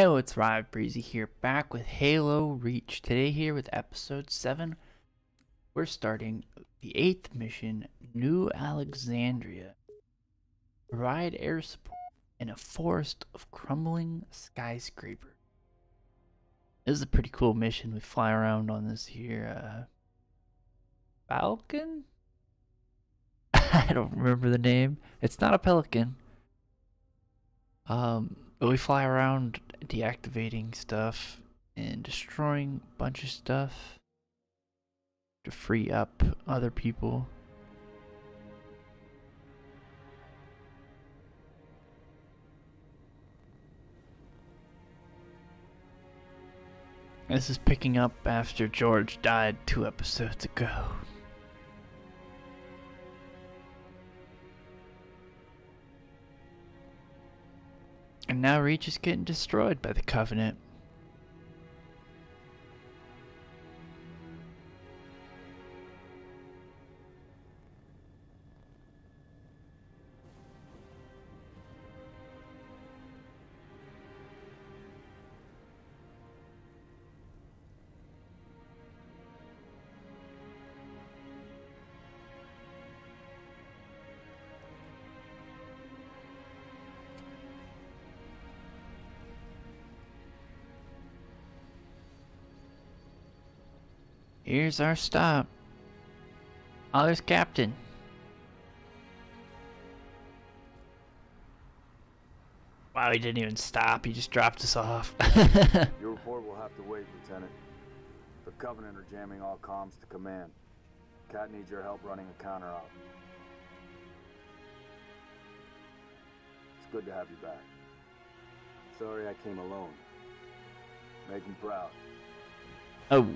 Hello, it's Rive Breezy here, back with Halo Reach. Today here with episode 7, we're starting the 8th mission, New Alexandria. Provide air support in a forest of crumbling skyscraper. This is a pretty cool mission. We fly around on this here, uh, Falcon? I don't remember the name. It's not a Pelican. Um, we fly around deactivating stuff and destroying a bunch of stuff to free up other people. This is picking up after George died two episodes ago. And now Reach is getting destroyed by the Covenant. Here's our stop. Oh, there's Captain. Wow, he didn't even stop. He just dropped us off. Your report will have to wait, Lieutenant. The Covenant are jamming all comms to command. Kat needs your help running a counter-op. It's good to have you back. Sorry I came alone. Make him proud. oh.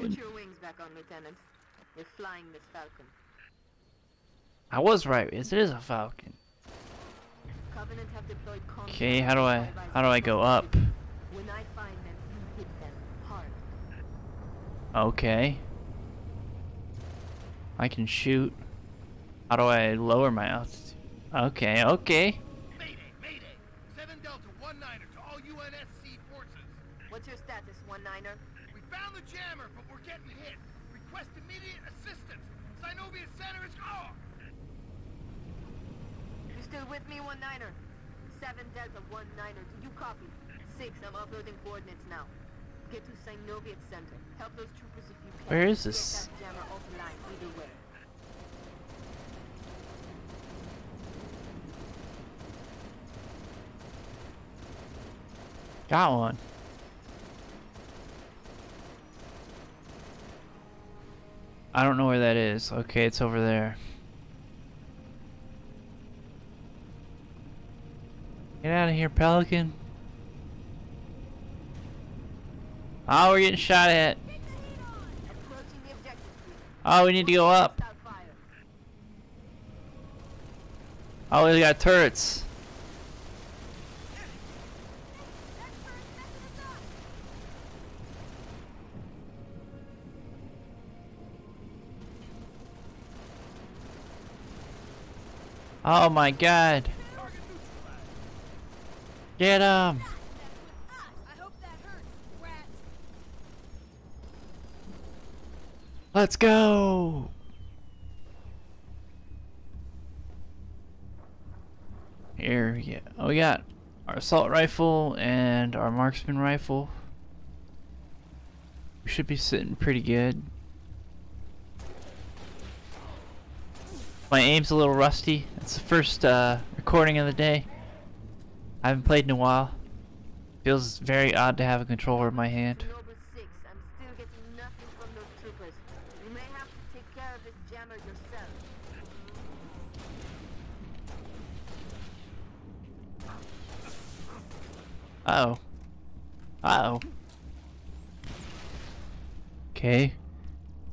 Put your wings back on, Lieutenant. You're flying this Falcon. I was right. It is a Falcon. Covenant have deployed Okay, how do I how do I go up? When I find them, you hit them hard. Okay. I can shoot. How do I lower my altitude? Okay, okay. Mayday, Mayday! 7 Delta 1 Niner to all UNSC forces. What's your status, one niner? We found the jammer, but we're getting hit. Request immediate assistance. Synovia Center is gone. You still with me, one niner? Seven Delta, one niner. Do you copy? Six. I'm uploading coordinates now. Get to Sinoviet Center. Help those troopers if you can. Where is this? that jammer offline either way. Got one. I don't know where that is. Okay, it's over there. Get out of here, Pelican. Oh, we're getting shot at. Oh, we need to go up. Oh, we got turrets. Oh my god. Get him. Let's go. Here we go. Oh, we got our assault rifle and our marksman rifle. We should be sitting pretty good. My aim's a little rusty. It's the first uh, recording of the day. I haven't played in a while. Feels very odd to have a controller in my hand. Noble 6, I'm still getting nothing from those troopers. You may have to take care of this jammer yourself. Uh oh. Uh oh. Okay.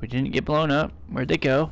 We didn't get blown up. Where'd they go?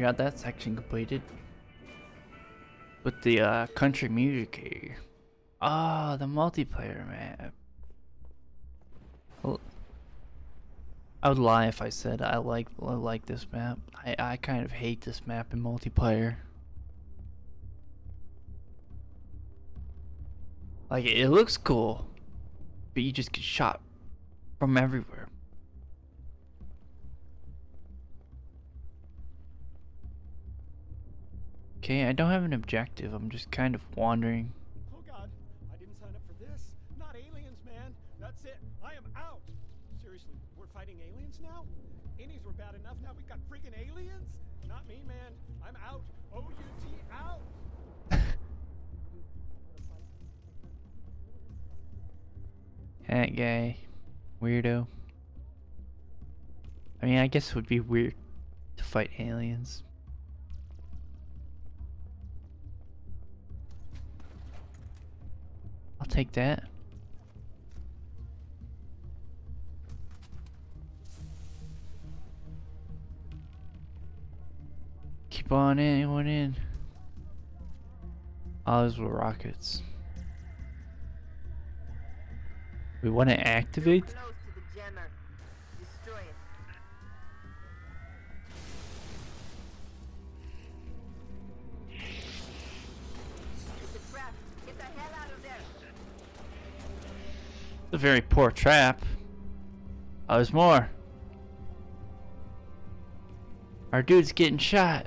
We got that section completed. With the uh, country music here. Ah, the multiplayer map. I would lie if I said I like I like this map. I, I kind of hate this map in multiplayer. Like it looks cool, but you just get shot from everywhere. Okay, I don't have an objective. I'm just kind of wandering. Oh god, I didn't sign up for this. Not aliens, man. That's it. I am out. Seriously, we're fighting aliens now? Innies were bad enough, now we've got freaking aliens? Not me, man. I'm out. O-U-T out. That guy. Weirdo. I mean, I guess it would be weird to fight aliens. Take that. Keep on in, anyone in. Oh, those were rockets. We want to activate? Very poor trap. Oh, there's more. Our dude's getting shot.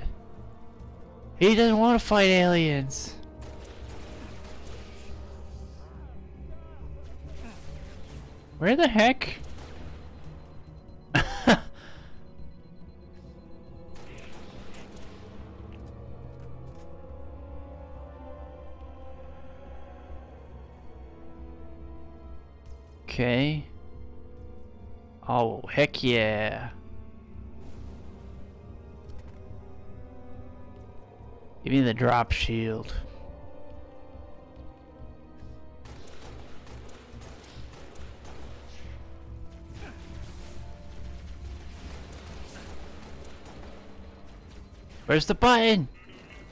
He doesn't want to fight aliens. Where the heck? Okay. Oh, heck yeah. Give me the drop shield. Where's the button?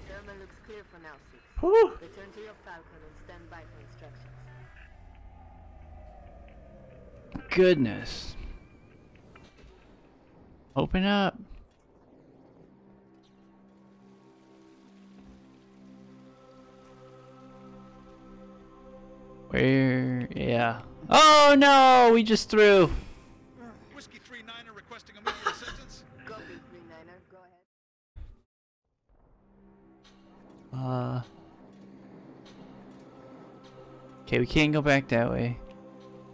Thermal looks clear for now. Whew. Return to your Falcon and stand by for Goodness. Open up. Where? Yeah. Oh no! We just threw. Whiskey 3-9er requesting immediate assistance. Copy, 3-9er. Go ahead. Uh. Okay, we can't go back that way.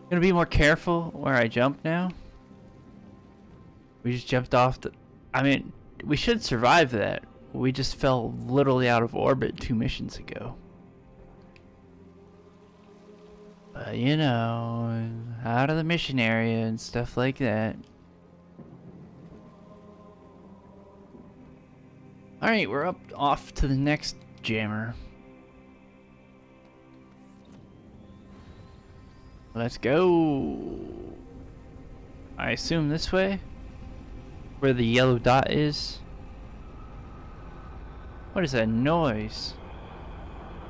Gonna be more careful where I jump now. We just jumped off the. I mean, we should survive that. We just fell literally out of orbit two missions ago. But you know, out of the mission area and stuff like that. Alright, we're up off to the next jammer. Let's go. I assume this way? Where the yellow dot is? What is that noise?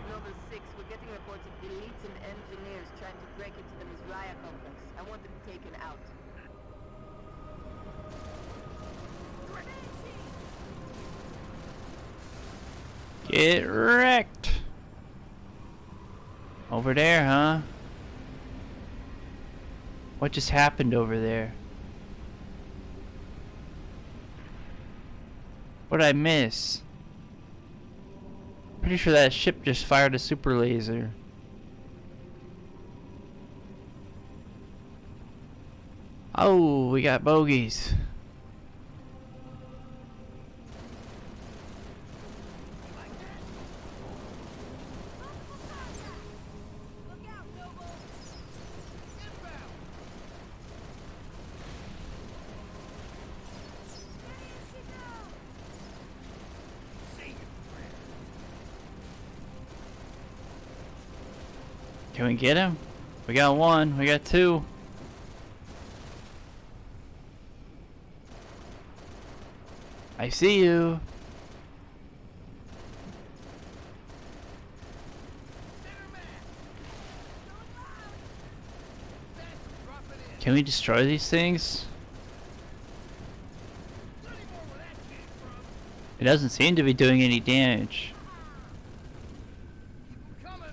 Noble 6, we're getting reports of elites and engineers trying to break into the Misriah complex. I want them taken out. Get wrecked. Over there, huh? What just happened over there? What did I miss? Pretty sure that ship just fired a super laser. Oh, we got bogeys. Can we get him? We got one. We got two. I see you. Can we destroy these things? It doesn't seem to be doing any damage. Coming.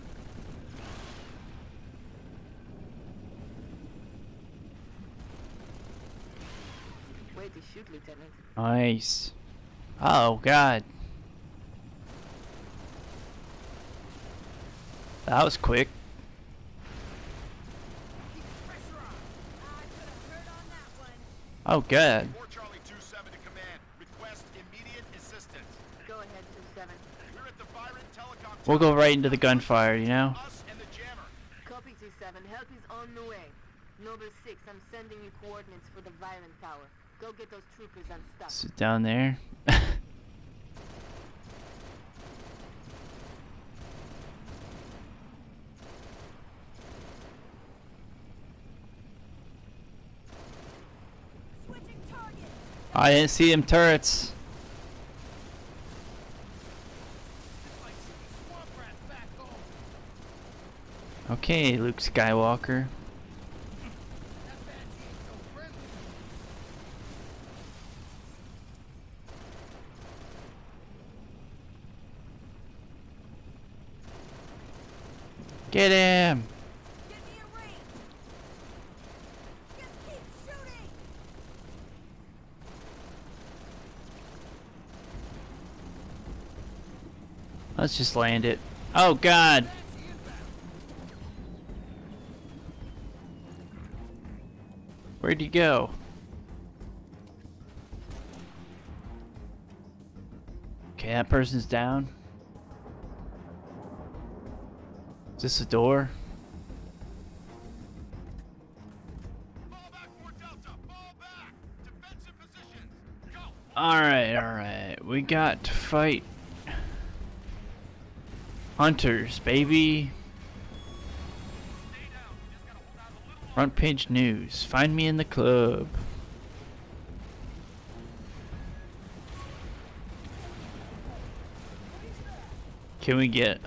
Way to shoot, Lieutenant. Nice. Oh god. That was quick. Oh god. 4 Charlie 27 to command. Request immediate assistance. Go ahead, 2-7. We're at the Byron Telecom We'll go right into the gunfire, you know? Us and the jammer. Copy, 2-7. Help is on the way. Noble 6, I'm sending you coordinates for the Viren Tower. Go get those troopers unstuck. Sit down there. I didn't see them turrets. Like shooting swamp rats back home. Okay, Luke Skywalker. That Banshee ain't so friendly. Get him! Get me a ring! Just keep shooting! Let's just land it. Oh god! Where'd you go? Okay, that person's down. Is this a door? Alright, alright. We got to fight hunters, baby. Stay down. Just gotta hold out a little baby. Front page news. Find me in the club. Can we get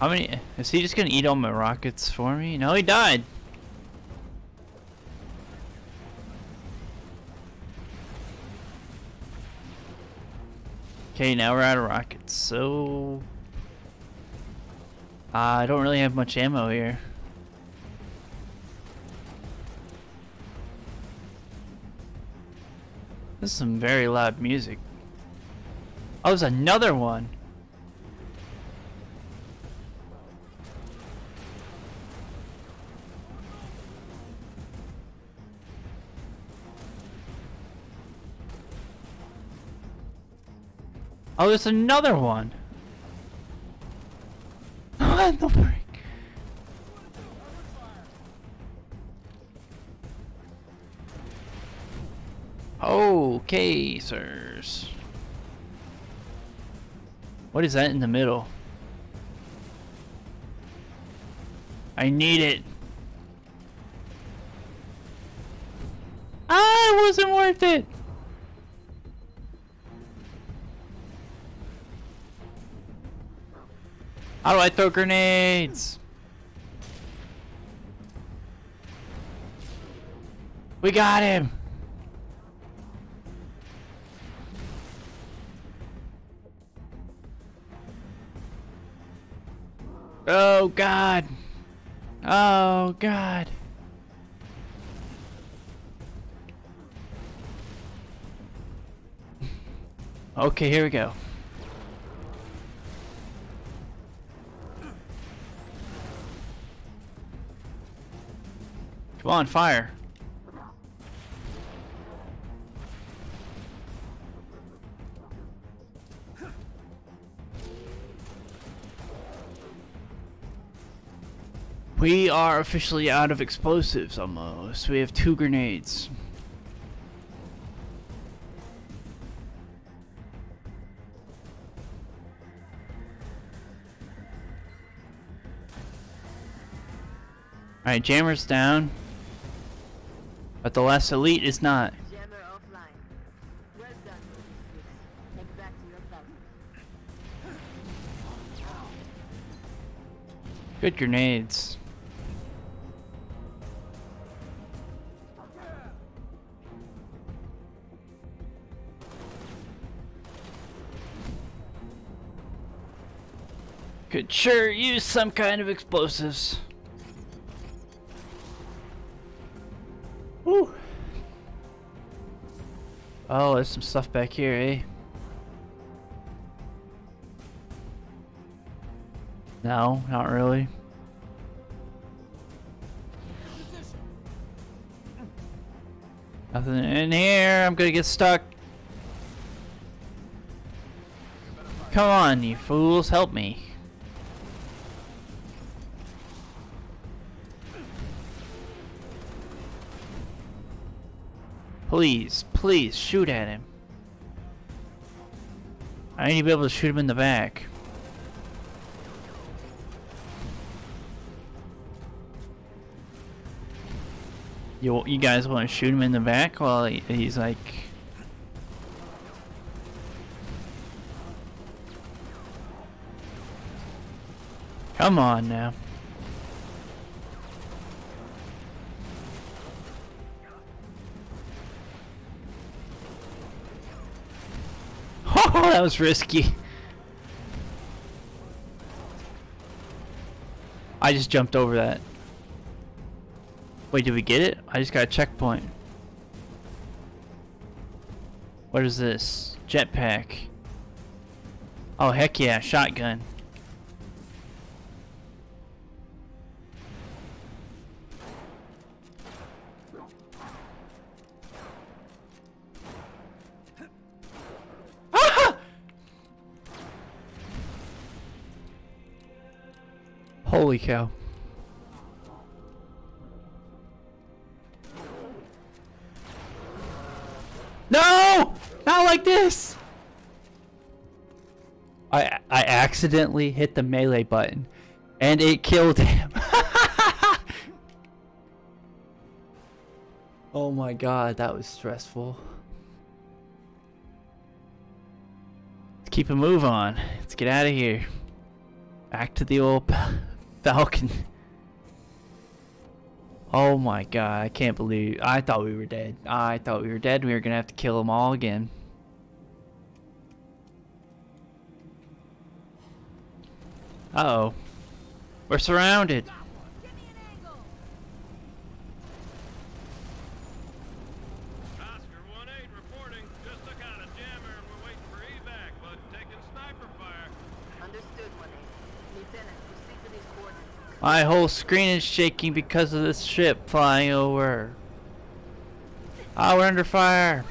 How many is he just gonna eat all my rockets for me? No he died. Okay, now we're out of rockets, so uh, I don't really have much ammo here. This is some very loud music. Oh, there's another one. Oh, there's another one. What? Okay, sirs. What is that in the middle? I need it. Ah, it wasn't worth it. How do I throw grenades? We got him. Oh god. Oh god. Okay, here we go. Come on, fire. We are officially out of explosives almost. We have two grenades. Alright, jammer's down. But the last elite is not. Jammer offline. Well done, Noble 6. Head back to your battle. Good grenades. Could sure use some kind of explosives. Oh, there's some stuff back here, eh? No, not really. Nothing in here. I'm gonna get stuck. Come on, you fools, help me. Please, please, shoot at him. I need to be able to shoot him in the back. You, you guys want to shoot him in the back while he, he's like... Come on now. Oh, that was risky. I just jumped over that. Wait, did we get it? I just got a checkpoint. What is this? Jetpack. Oh, heck yeah, shotgun. Holy cow. No! Not like this! I I accidentally hit the melee button and it killed him. oh my god, that was stressful. Let's keep a move on. Let's get out of here. Back to the old Falcon. Oh my god, I can't believe I thought we were dead. I thought we were dead we were gonna have to kill them all again. Uh oh. We're surrounded. Give me an angle. Oscar 1-8 reporting. Just took out a jammer and we're waiting for evac, but taking sniper fire. Understood, 1A. Lieutenant, proceed to these coordinates. My whole screen is shaking because of this ship flying over. Ah, we're under fire.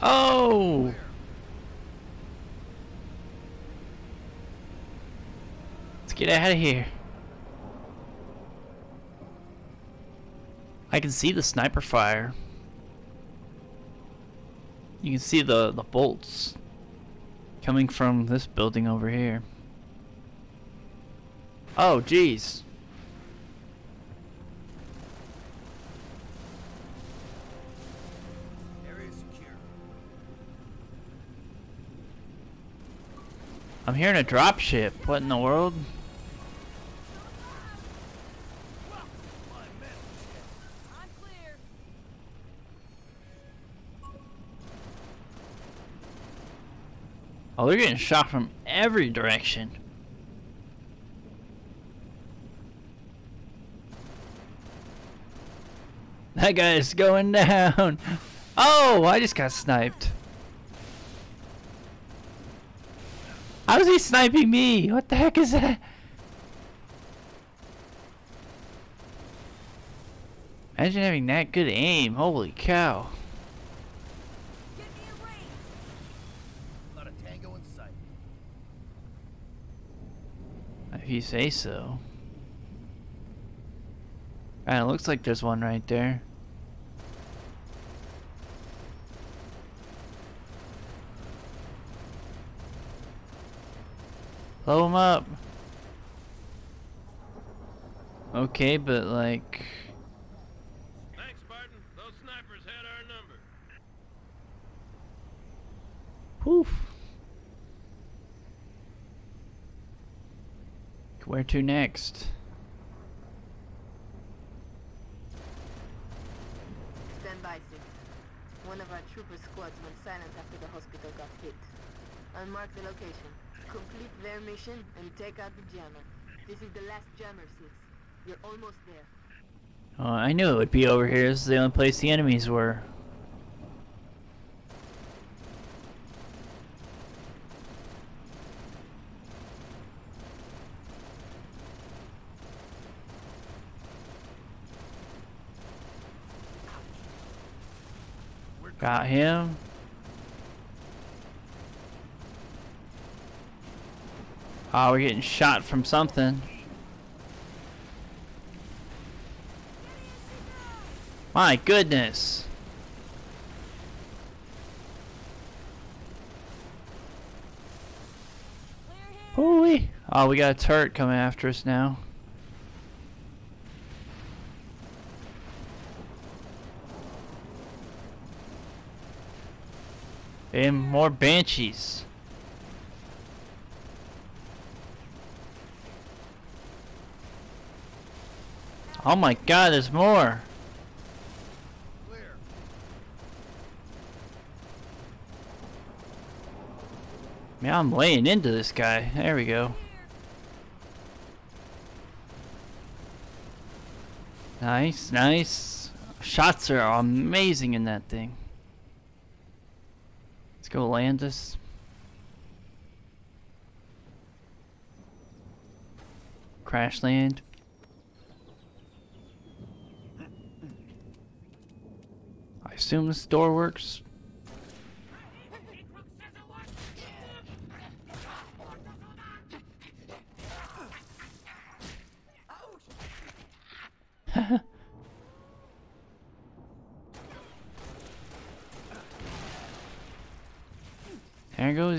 Oh! Let's get out of here. I can see the sniper fire. You can see the, the bolts coming from this building over here. Oh, jeez. Area secure. I'm hearing a drop ship. What in the world? Oh, they're getting shot from every direction. That guy's going down. Oh, I just got sniped. How's he sniping me? What the heck is that? Imagine having that good aim. Holy cow. If you say so. And it looks like there's one right there. Blow him up! Okay, but like... Where to next? Stand by, Six. One of our trooper squads went silent after the hospital got hit. I'll mark the location. Complete their mission and take out the jammer. This is the last jammer, Six. You're almost there. Oh, I knew it would be over here. This is the only place the enemies were. Got him. Oh, we're getting shot from something. My goodness. Holy. Oh, we got a turret coming after us now. And more banshees. Oh my god, there's more. Man, I'm laying into this guy. There we go. Nice, nice. Shots are amazing in that thing. Go land this. Crash land. I assume this door works.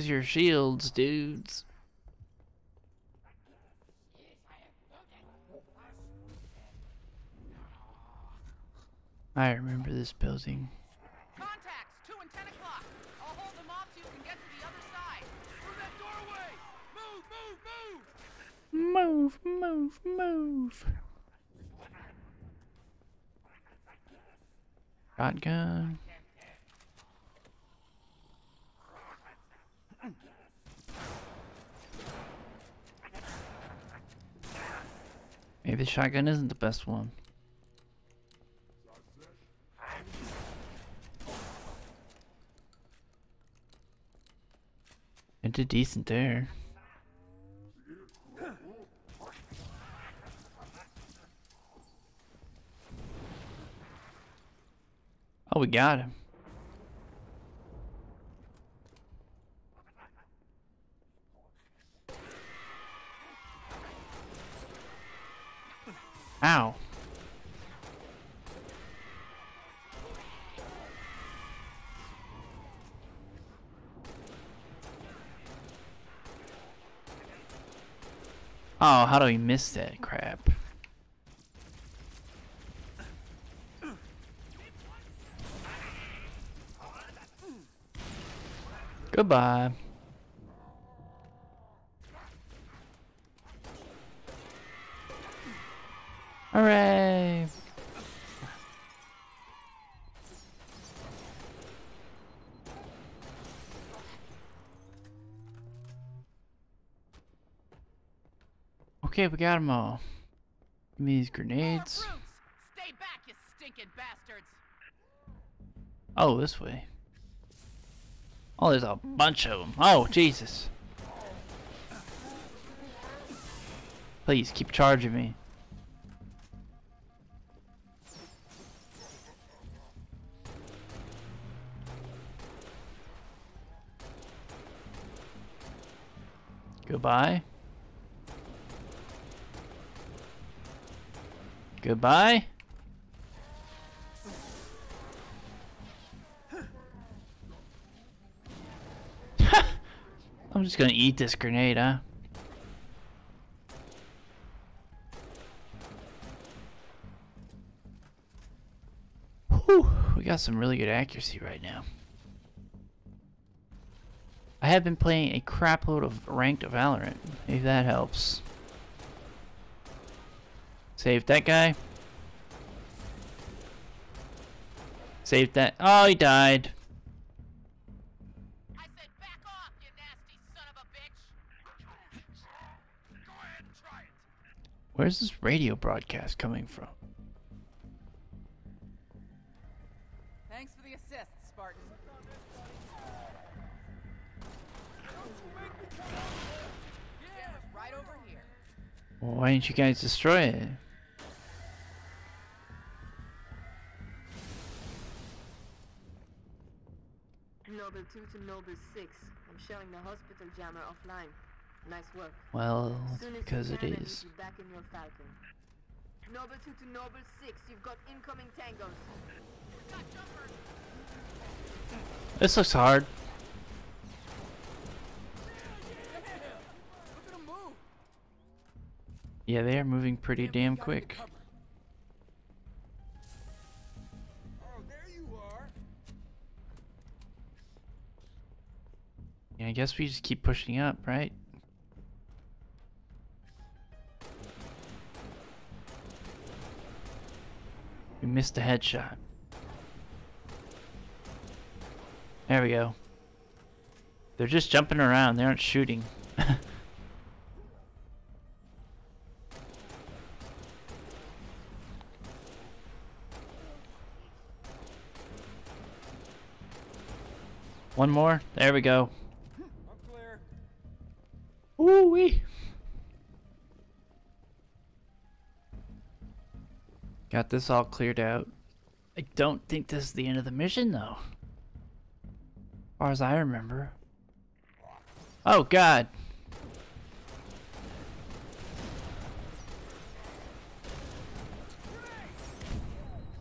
Goes your shields, dudes. I remember this building. Contacts, 2 and 10 o'clock. I'll hold them off so you can get to the other side. Through that doorway! Move, move, move! Move, move, move. Shotgun. Maybe the shotgun isn't the best one. Did decent there. Oh, we got him. Ow. Oh, how do we miss that crap? Goodbye. Okay, we got them all. Give me these grenades. Stay back, you stinking bastards! Oh, this way. Oh, there's a bunch of them. Oh, Jesus. Please, keep charging me. Goodbye. Goodbye. I'm just gonna eat this grenade, huh? Whew, we got some really good accuracy right now. I have been playing a crapload of Ranked Valorant, if that helps. Save that guy. Save that. Oh, he died. I said back off, you nasty son of a bitch! Go ahead and try it. Where's this radio broadcast coming from? Thanks for the assist, Spartan. Jammer's right over here. Well, why didn't you guys destroy it? Noble 2 to Noble 6. I'm showing the hospital jammer offline. Nice work. Well, because it is. back in your Falcon. Noble 2 to Noble 6. You've got incoming tangos. This looks hard. Look at him move! Yeah, they are moving pretty damn quick. Yeah, I guess we just keep pushing up, right? We missed a headshot. There we go. They're just jumping around, they aren't shooting. One more. There we go. Got this all cleared out. I don't think this is the end of the mission though. As far as I remember. Oh god.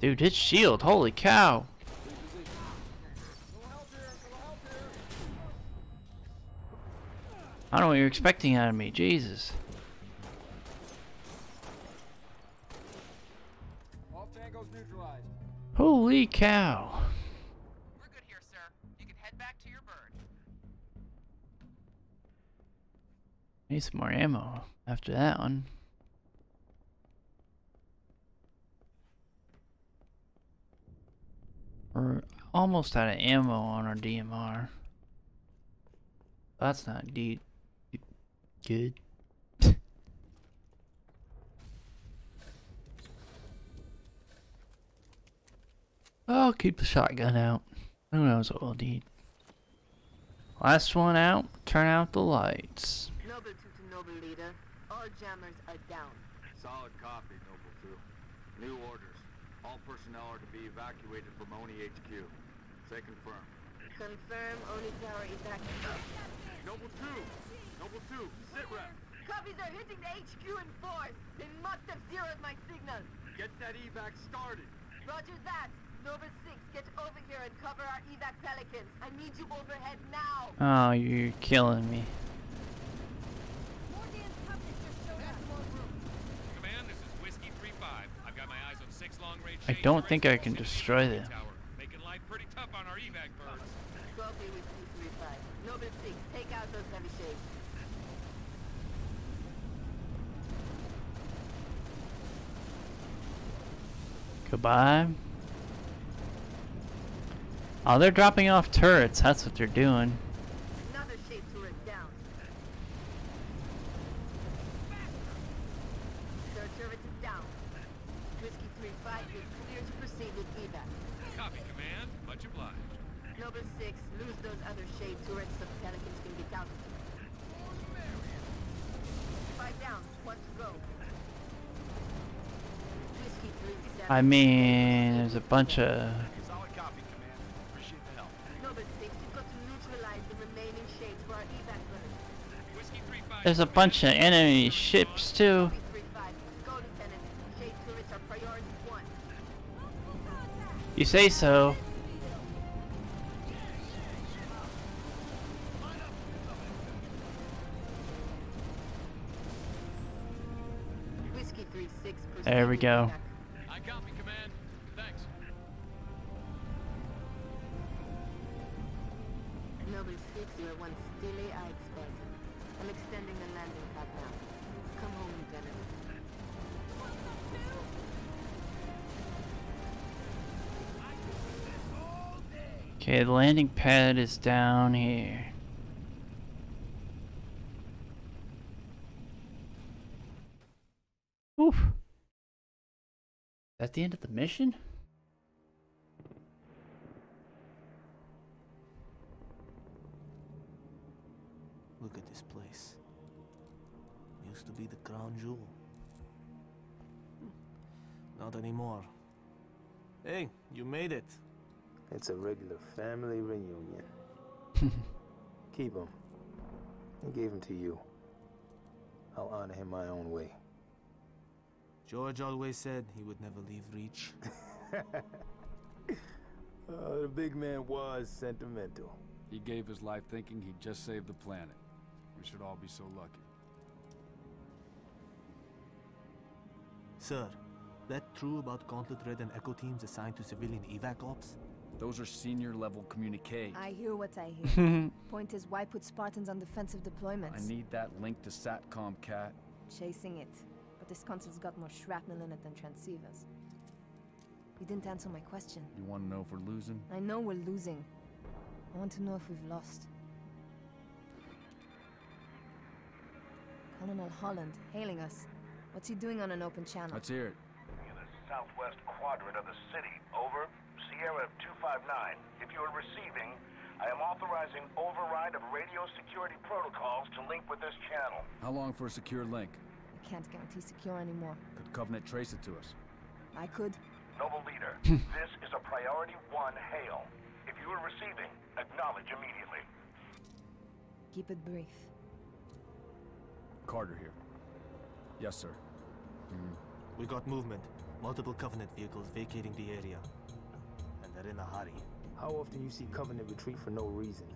Dude, his shield, holy cow. I don't know what you're expecting out of me, Jesus. Holy cow. We're good here, sir. You can head back to your bird. Need some more ammo after that one. We're almost out of ammo on our DMR. That's not. Good. I'll keep the shotgun out. Who knows what we'll need. Last one out. Turn out the lights. Noble 2 to Noble Leader. All jammers are down. Solid copy, Noble 2. New orders. All personnel are to be evacuated from ONI HQ. Say confirm. Confirm ONI Tower evacuation. Noble 2! Noble 2, sit rep! Covies are hitting the HQ in force. They must have zeroed my signal. Get that evac started! Roger that. Noble 6, get over here and cover our evac pelicans. I need you overhead now. Oh, you're killing me. More damn covenants just showed up. Command, this is Whiskey 3-5. I've got my eyes on six long-range I don't think I can destroy HQ them. tower, Making life pretty tough on our evac birds. Copy with 235. Noble 6, take out those heavy shades. Goodbye. Oh, they're dropping off turrets. That's what they're doing. Another shade turret down. Third turret is down. Whiskey 3-5, you're clear to proceed with evac. Copy, Command. Much obliged. Noble 6, lose those other shade turrets so the pelicans can get out. Five down, one to go. Whiskey 3-7. I mean, there's a bunch of. Solid copy, Command. Appreciate the help. Noble 6, you've got to neutralize the remaining shades for our evac birds. Whiskey 3-5. There's a bunch of enemy ships too. Copy 3-5. Go, Lieutenant. Shade turrets are priority one. You say so. Whiskey 3-6, proceed There we go. Chernobyl 6, you were once eyed Spartan. I'm extending the landing pad now. Come home, Lieutenant. Okay, the landing pad is down here. Oof. That the end of the mission? Crown jewel. Not anymore. Hey, you made it. It's a regular family reunion. Keep him. He gave him to you. I'll honor him my own way. George always said he would never leave Reach. Oh, the big man was sentimental. He gave his life thinking he'd just saved the planet. We should all be so lucky. Sir, that true about Gauntlet Red and Echo teams assigned to civilian evac ops? Those are senior level communiques. I hear what I hear. Point is, why put Spartans on defensive deployments? I need that link to SATCOM, Kat. Chasing it. But this console's got more shrapnel in it than transceivers. You didn't answer my question. You want to know if we're losing? I know we're losing. I want to know if we've lost. Colonel Holland, hailing us. What's he doing on an open channel? Let's hear it. In the southwest quadrant of the city. Over. Sierra 259. If you are receiving, I am authorizing override of radio security protocols to link with this channel. How long for a secure link? I can't guarantee secure anymore. Could Covenant trace it to us? I could. Noble leader, this is a priority one hail. If you are receiving, acknowledge immediately. Keep it brief. Carter here. Yes, sir. Hmm. We got movement. Multiple Covenant vehicles vacating the area. And they're in a hurry. How often you see Covenant retreat for no reason?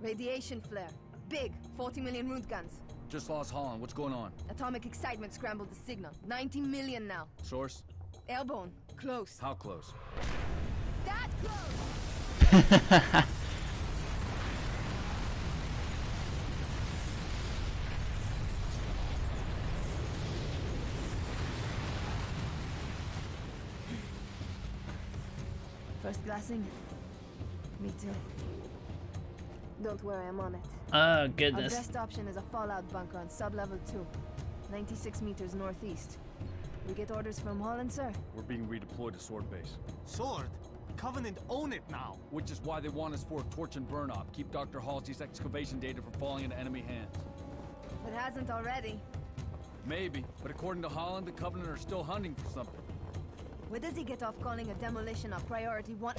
Radiation flare. Big. 40 million roentgens. Just lost Holland. What's going on? Atomic excitement scrambled the signal. 90 million now. Source? Airborne. Close. How close? That close! glassing? Me too. Don't worry, I'm on it. Oh, goodness. Our goodness. best option is a fallout bunker on sub-level 2. 96 meters northeast. We get orders from Holland, sir? We're being redeployed to Sword Base. Sword? Covenant own it now! Which is why they want us for a torch and burn op. Keep Dr. Halsey's excavation data from falling into enemy hands. It hasn't already. Maybe, but according to Holland, the Covenant are still hunting for something. Where does he get off calling a demolition a priority one?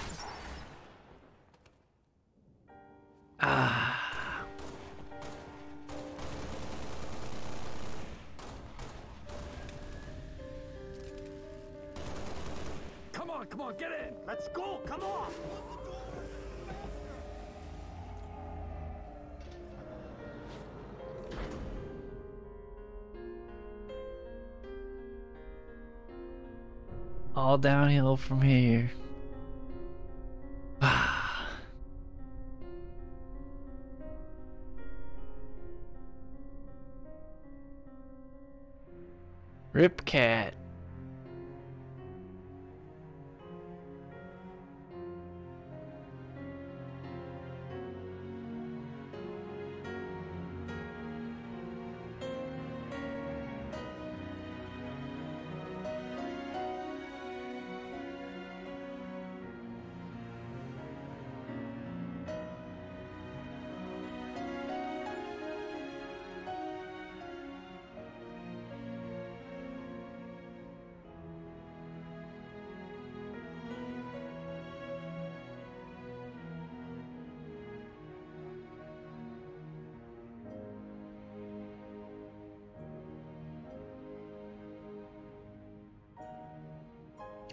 Ah. Come on, come on, get in! Let's go! Come on! All downhill from here. Rip Kat.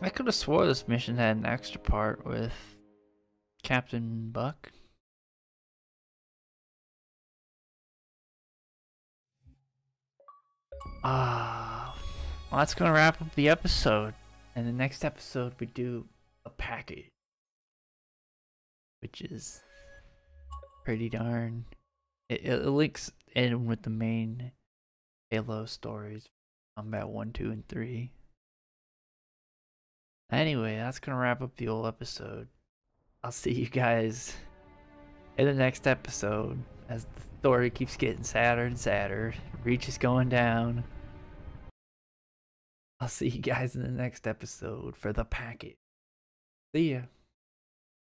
I could have swore this mission had an extra part with Captain Buck. Ah, well, that's gonna wrap up the episode. And the next episode, we do a package, which is pretty darn. It, it links in with the main Halo stories, Combat 1, 2, and 3. Anyway, that's going to wrap up the old episode. I'll see you guys in the next episode as the story keeps getting sadder and sadder. Reach is going down. I'll see you guys in the next episode for the packet. See ya.